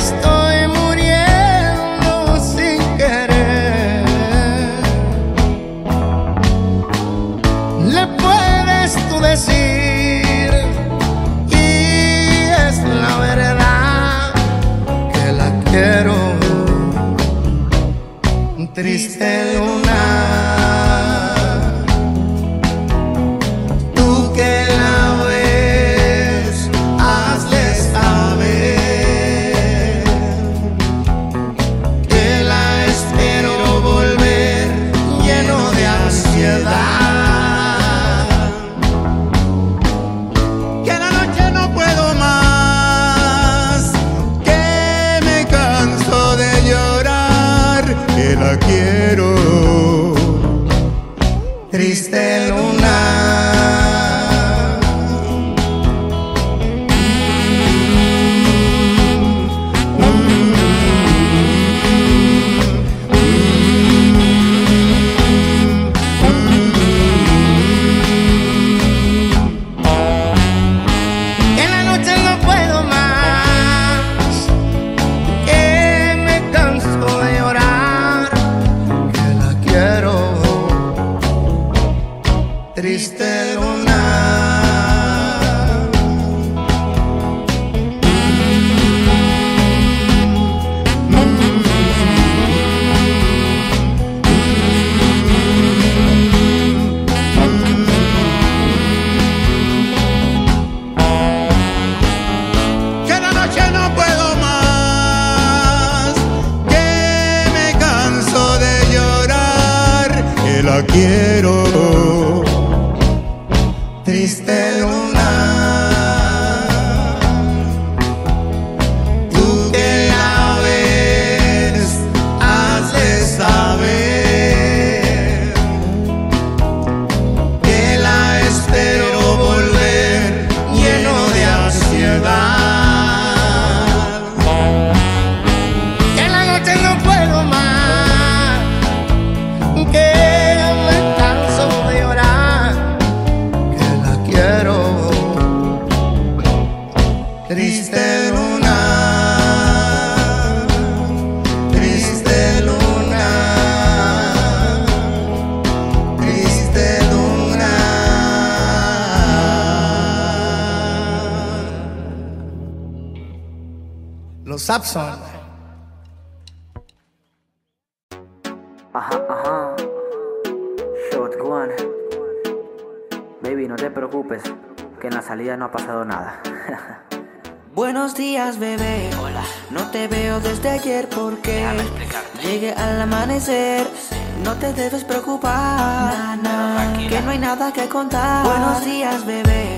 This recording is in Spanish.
Estoy muriendo sin querer, le puedes tú decir que es la verdad que la quiero, triste. la quiero la quiero. Triste. Sapson. Ajá, ajá. Shotgun. Baby, no te preocupes, que en la salida no ha pasado nada. Buenos días, bebé. Hola. No te veo desde ayer porque llegué al amanecer. No te debes preocupar, que no hay nada que contar. Buenos días, bebé.